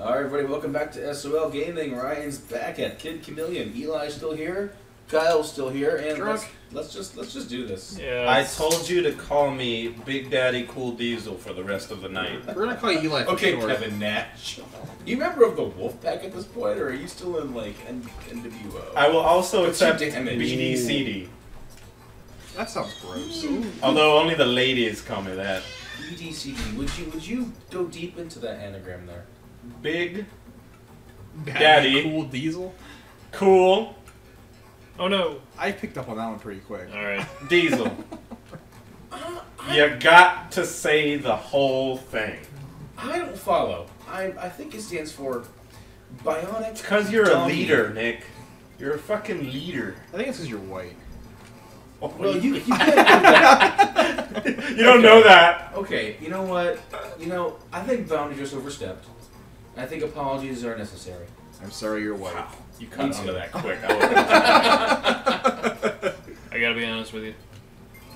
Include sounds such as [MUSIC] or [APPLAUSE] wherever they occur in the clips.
All right, everybody, welcome back to SOL Gaming. Ryan's back at Kid Chameleon. Eli's still here. Kyle's still here, and let's, let's just let's just do this. Yeah. I told you to call me Big Daddy Cool Diesel for the rest of the night. We're gonna call you Eli for Okay, short. Kevin Nash. You member of the Wolfpack at this point, or are you still in like N- NWO? I will also What's accept damage? BDCD. That sounds gross. Although only the ladies call me that. EDCD. Would you would you go deep into that anagram there? Big, Daddy, Daddy. cool diesel. cool Oh no. I picked up on that one pretty quick. All right. Diesel. [LAUGHS] Uh, you got to say the whole thing. I don't follow. I I think it stands for bionic. Because you're a leader, Nick. You're a fucking leader. I think it's because you're white. Oh, well, you you [LAUGHS] can't do that. You don't know that. Okay, you know what? You know, I think boundaries just overstepped. I think apologies are necessary. I'm sorry you're white. Wow, you Me cut too. onto that quick. I [LAUGHS] I gotta be honest with you.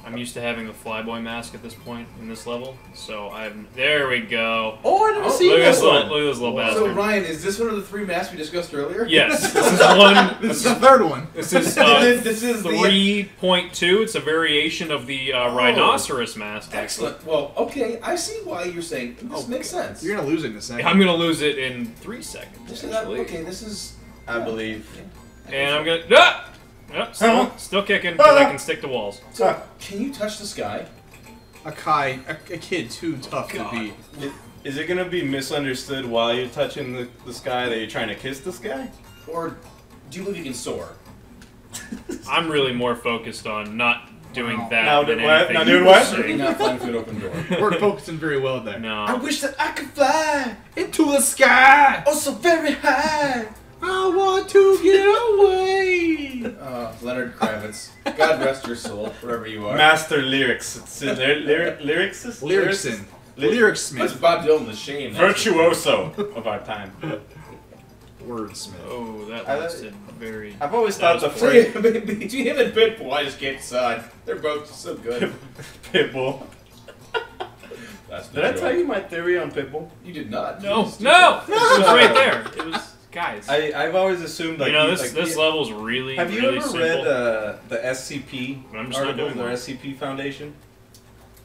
I'm used to having the flyboy mask at this point in this level, so I'm. There we go. oh, I never Oh, seen Look this this little, one. look at this little bastard. So. Ryan, is this one of the three masks we discussed earlier? Yes, this is [LAUGHS] one. This is the third one. This is [LAUGHS] uh, this is three point two. It's a variation of the uh, Oh. rhinoceros mask. excellent. Well, okay, I see why you're saying this Oh, makes sense. You're gonna lose it in a second. I'm gonna lose it in three seconds. This is actually. okay. This is. I believe. And I'm gonna. Ah! Yep, still, still kicking because ah. I can stick to walls. So, ah. can you touch this guy? a Kai, a, a kid too tough to beat. Is it gonna be misunderstood while you're touching the, the sky that you're trying to kiss this guy? Or do you believe you can soar? I'm really more focused on not doing Wow. that Now than do what? anything. Now do you what? say. Certainly not flying through an open door. [LAUGHS] We're focusing very well there. No. I wish that I could fly Into the sky. oh so very high. I want to get away. [LAUGHS] Uh, Leonard Kravitz. God rest your soul, wherever you are. Master lyrics. It's a lyr- lyr- lyricist? Lyricson. Lyric- Lyrics That's Smith. Bob Dylan, the shame. Virtuoso of our time. Wordsmith. Oh, that I- lasted very. I've always That thought the was phrase [LAUGHS] Between him and Pitbull, I just can't decide. They're both so good. [LAUGHS] Pitbull. That's Did I joke. tell you my theory on Pitbull? You did not. No, It's no, tough. it was right there. It was guys. I, I've always assumed like you know this like, this he- level's really Have you really ever simple. read uh, the SCP I'm just not articles, doing or that. SCP Foundation?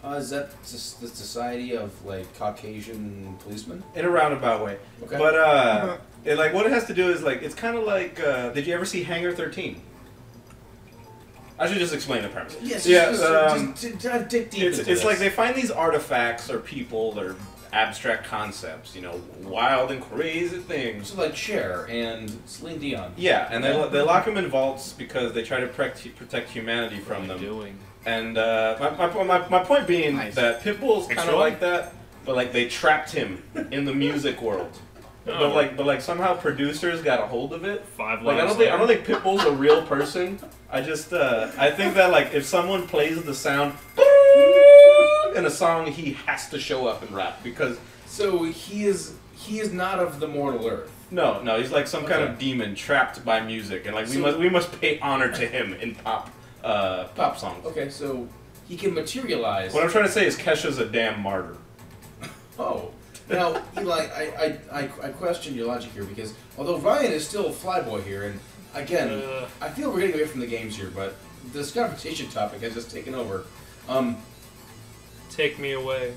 Uh, is that just the Society of like Caucasian policemen? In a roundabout way. Okay. But uh, [LAUGHS] it, like what it has to do is like it's kind of like uh, did you ever see Hangar 13? I should just explain the premise. yes. Yeah, Just, um, just, just dive dig deep It's, into it's this. like they find these artifacts or people or abstract concepts, you know, wild and crazy things. So like Cher and Celine Dion. Yeah, and they, they lock them in vaults because they try to protect, protect humanity What from are them. doing? And uh, my, my, my, my point being Nice. that Pitbull's kind of like that, but like they trapped him in the music [LAUGHS] world. Oh, But like, but like somehow producers got a hold of it. five Like I don't think I don't think Pitbull's a real person. I just uh, I think that like if someone plays the sound in a song, he has to show up and rap because So he is he is not of the mortal earth. no, no, he's like some kind of demon trapped by music, and like we must we must pay honor to him in pop uh, pop songs. Okay, so he can materialize. What I'm trying to say is Kesha's a damn martyr. [LAUGHS] Oh. Now, Eli, I, I, I, I question your logic here because although Ryan is still a flyboy here, and again, Uh. I feel we're getting away from the games here, but this conversation topic has just taken over. Um, Take me away.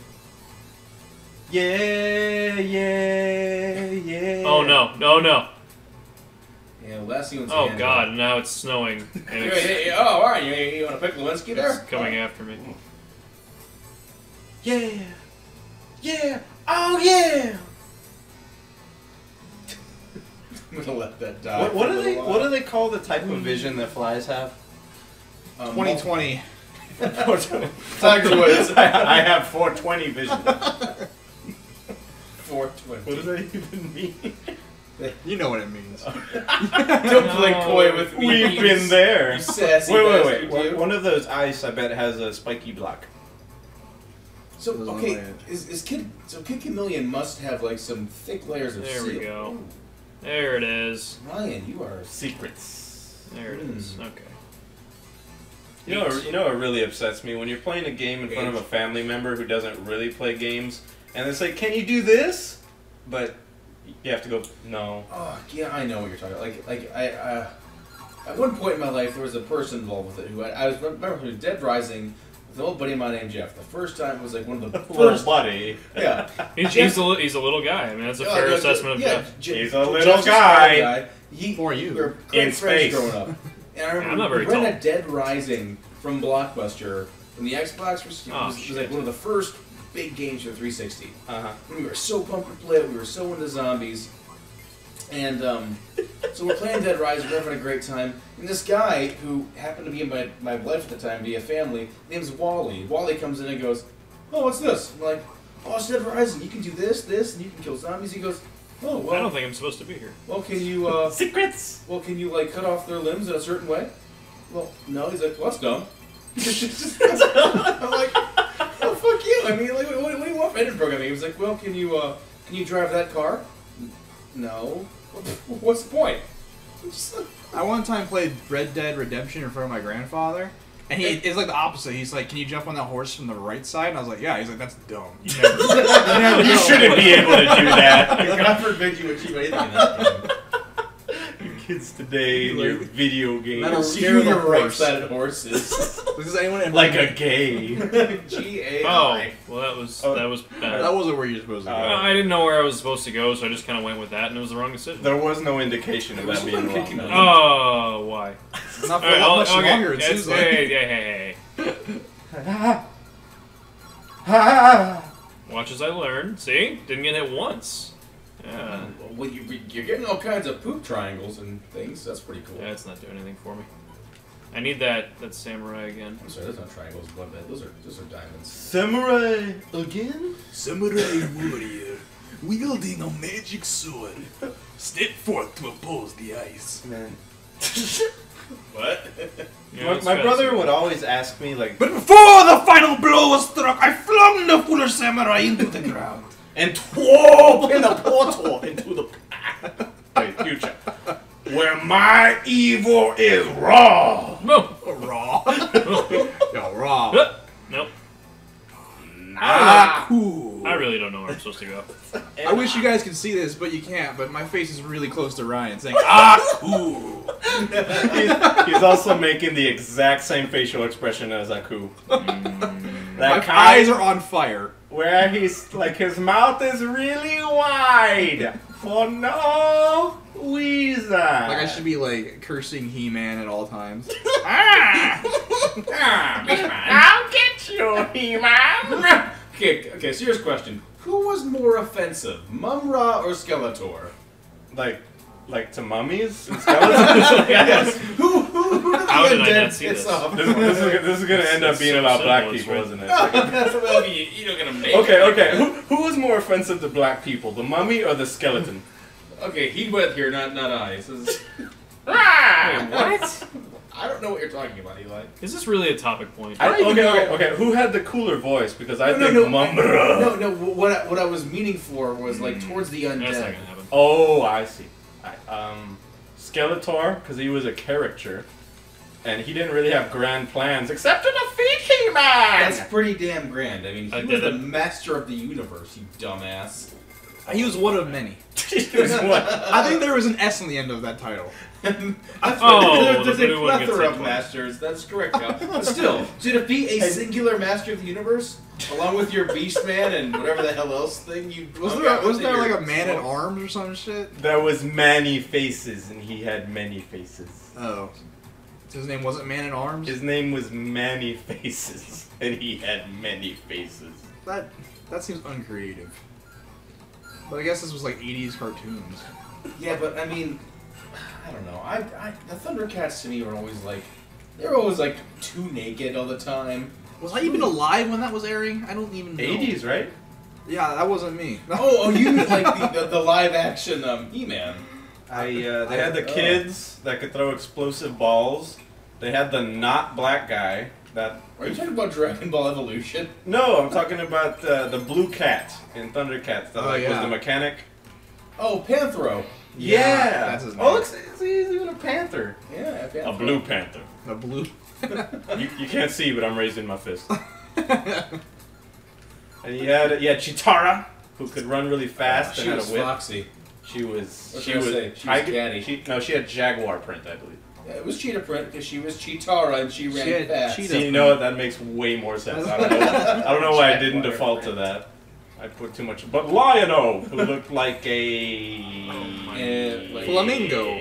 Yeah, yeah, yeah. Oh no, no, no. yeah, last thing Oh god, now it's snowing [LAUGHS] and it's, hey, hey, oh, all right, you, you want to pick Lewinsky it's there? coming after me. Yeah, yeah, oh yeah. [LAUGHS] I'm gonna let that die. What, what do they little What do they call the type of vision that flies have? Um, 2020. Tiger Woods. [LAUGHS] I, I have 420 vision. [LAUGHS] 420. What does that even mean? [LAUGHS] You know what it means. Don't play coy with me. We've been there. You sassy Wait, wait, bastard, wait. you. One of those ice, I bet, has a spiky block. So Those are okay, my- is, is Kid so Kid Chameleon must have like some thick layers of There we seal. go. Ooh, There it is. Ryan, you are Secrets. There it is. Hmm. Okay. You know, you know what really upsets me when you're playing a game in front of a family member who doesn't really play games, and they say, "Can you do this?" But You have to go. No. Oh, yeah, I know what you're talking about. Like, like I, uh, at one point in my life, there was a person involved with it who I, I was remember who was Dead Rising with an old buddy of mine named Jeff. The first time was like one of the [LAUGHS] first. buddy. yeah, [LAUGHS] He's, he's, a, he's a little guy. I mean, that's a fair yeah, assessment of yeah, Jeff. He's a little Jeff's a small guy. He, For you. We were In space. growing up. [LAUGHS] And I remember I'm not we very rented tall. Dead Rising from Blockbuster when the Xbox was, Oh, was, was like one of the first big games for 360. Uh huh. We were so pumped to play it. We were so into zombies. And um, so we're playing Dead Rising. We're having a great time. And this guy, who happened to be in my, my life at the time via family, name's Wally. Wally comes in and goes, "Oh, what's this?" I'm like, "Oh, it's Dead Rising. You can do this, this, and you can kill zombies." He goes, "Oh, I don't think I'm supposed to be here. well, can you, uh, [LAUGHS] Secrets. well, can you like cut off their limbs in a certain way?" Well, no. He's like, "Well, that's [LAUGHS] dumb." I'm like, "Oh, fuck you." I mean, like, what, what do you want from engine programming? He was like, "Well, can you, uh, can you drive that car?" No. [LAUGHS] What's the point? Just, uh, I one time played Red Dead Redemption in front of my grandfather, and he is like the opposite. He's like, "Can you jump on that horse from the right side?" And I was like, "Yeah." He's like, "That's dumb. You never, you never You shouldn't be able to do that. God forbid you achieve anything in that game. You kids today in your video games. That'll You scare the your horse. right-sided horses. [LAUGHS] Does anyone in like a gay. [LAUGHS] G A Oh, well, that was Oh. that was bad. That wasn't where you're supposed to go. Uh, I didn't know where I was supposed to go, so I just kind of went with that, and it was the wrong decision. There was no indication of that being one wrong. kicking though. Oh, why? Not for All right, not well, much okay, longer. It it's- seems like. hey, hey, hey, hey. [LAUGHS] Watch as I learn. See? Didn't get hit once. Yeah. Well, you, you're getting all kinds of poop triangles and things. That's pretty cool. Yeah, it's not doing anything for me. I need that that samurai again. I'm sorry, those aren't triangles. What bad? Those are those are diamonds. Samurai again? Samurai warrior, wielding a magic sword, step forth to oppose the ice. Man. [LAUGHS] What? [LAUGHS] Yeah, my my brother would always ask me like, But before the final blow was struck, I flung the foolish samurai into the ground. And open a portal into the [LAUGHS] Wait, future, where my evil is raw. No. raw. [LAUGHS] Yo, raw. Nope. Ah, cool. I really don't know where I'm supposed to go. I wish you guys could see this, but you can't. But my face is really close to Ryan, saying, Ah, cool. he's, [LAUGHS] he's also making the exact same facial expression as Aku. "My That eyes are on fire." Where he's like his mouth is really wide for no reason. Like I should be like cursing He-Man at all times. Ah, big man. I'll get you, He-Man. Okay, okay. Serious question. Who was more offensive, Mumm-Ra or Skeletor? like, like to mummies and [LAUGHS] skeletons. yes. Who who who did the How did I not see this? this, this, is, this is gonna end up being so about black people, right. isn't it? You, [LAUGHS] you're gonna make. Okay, okay. Who, who is more offensive to black people, the mummy or the skeleton? Okay, he went here, not not I. This is, [LAUGHS] Wait, what? [LAUGHS] I don't know what you're talking about, Eli. Is this really a topic point? I, don't okay, okay, okay. Who had the cooler voice? Because I no, think no, no, Mumm-Ra. no, no. What I, what I was meaning for was like towards the That's not undead. gonna happen. Oh, I see. I, um, Skeletor, because he was a character, and he didn't really have grand plans except to defeat He-Man. That's pretty damn grand. I mean, he I was did the it. master of the universe, you dumbass. He was one of many. [LAUGHS] He was what? I think there was an S on the end of that title. [LAUGHS] Oh, [LAUGHS] there's the a one gets plethora of twice. masters. That's correct, But still, to defeat a singular master of the universe, along with your Beast Man and whatever the hell else thing you Was there was with there like a man at arms or some shit? There was many faces, and he had many faces. Oh, his name wasn't Man at Arms. His name was Many Faces, [LAUGHS] and he had many faces. That that seems uncreative. But I guess this was like '80s cartoons. Yeah, but I mean, I don't know. I, I the Thundercats to me were always like, they were always like too naked all the time. Was I even alive when that was airing? I don't even know. 80s, right? Yeah, that wasn't me. [LAUGHS] Oh, oh, you mean like the, the, the live action um, He-Man? I uh, they I- had the oh. kids that could throw explosive balls. They had the not black guy that. Are you talking about Dragon Ball Evolution? No, I'm talking about uh, the blue cat in Thundercats. That Oh, like, was the mechanic. Oh, Panthro. Yeah, that's his Oh, name. look, he's he's even a panther. Yeah, Panthro. A blue panther. A blue. [LAUGHS] [LAUGHS] You, you can't see, but I'm raising my fist. [LAUGHS] And you had you had Cheetara, who could run really fast She and had was a whip. Foxy. She was. What she was. say? She was I- catty. She, no, she had jaguar print, I believe. Yeah, it was cheetah print because she was Cheetara and she ran She had fast. cheetah- See, you know what? That makes way more sense. I don't know. I don't know why I didn't default to that. I put too much. But Lion-O, who looked like a And, like- Flamingo.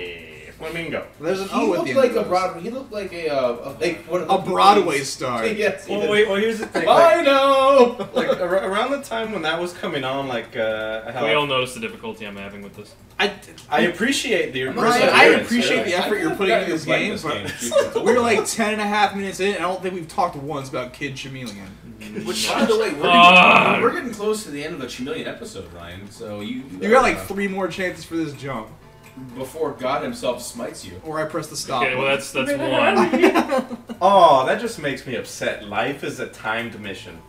Flamingo. There's an He O at looked the like end. a of those. Broadway. He looked like a uh, a- like one of A Broadway movies. star. [LAUGHS] yes. he Well, did. wait. Well, here's the thing. Like, I know. [LAUGHS] like ar- around the time when that was coming on, like uh, how We all notice the difficulty I'm having with this. I, I appreciate the I'm Ryan, saying I you're appreciate insane. the effort you're putting into this game, this but game. Truth [LAUGHS] be we're like ten and a half minutes in, and I don't think we've talked once about Kid Chameleon. Which, by the way, we're, Ah. getting, we're getting close to the end of the Chameleon episode, Ryan. So you You got like three more chances for this jump, before God Himself smites you. or I press the stop. Okay, well that's that's [LAUGHS] one. [LAUGHS] Oh, that just makes me upset. Life is a timed mission.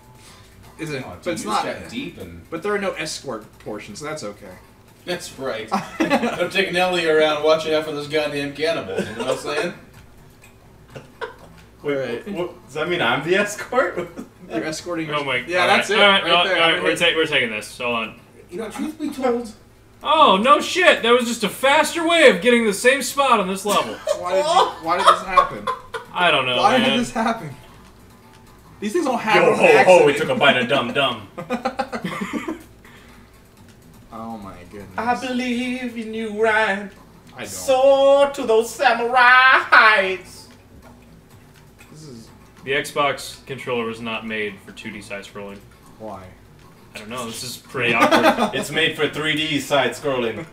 Is it? Oh, but it's not. just deep and But there are no escort portions, so that's okay. that's right. [LAUGHS] I'm taking Ellie around watching out for those goddamn cannibals. You know what I'm saying? Wait, wait. What, does that mean I'm the escort? You're escorting. Your... Oh my. Yeah, all that's right, it. All right, right all there. right, we're, ta- we're taking this. Hold on. You know, truth be told, Oh no shit! That was just a faster way of getting the same spot on this level. [LAUGHS] Why did you, Why did this happen? I don't know, Why man. did this happen? These things don't happen. Yo on ho ho! We took a bite of dum dum. [LAUGHS] Oh my goodness. I believe in you, Ryan. I don't. Soar to those samurai heights. this is The Xbox controller was not made for 2D side scrolling. why. I don't know. This is pretty awkward. [LAUGHS] It's made for 3D side scrolling.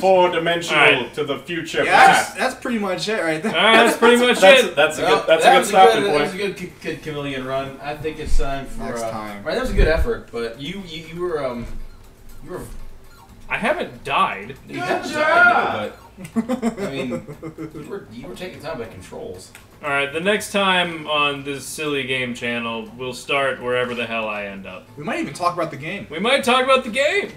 Four dimensional Alright. to the future Yeah, that's, past. that's pretty much it right there. All right, that's pretty much That's, it. that's a Well, good. That's that a good was stopping That was point. a good Kid- Kid Chameleon run. I think it's time for Next uh, time. Right, that was a good effort, but you you, you were um you were I haven't died. you Good had to job. die, no, but I mean you were you were taking time by controls. All right, the next time on this silly game channel, we'll start wherever the hell I end up. We might even talk about the game. We might talk about the game.